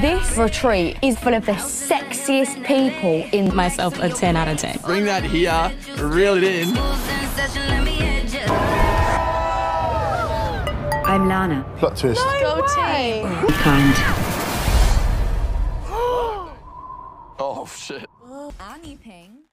This retreat is full of the sexiest people in myself a 10 out of 10. Bring that here, reel it in. I'm Lana. Plot twist. Go team. Kind. Oh, shit. Annie Ping.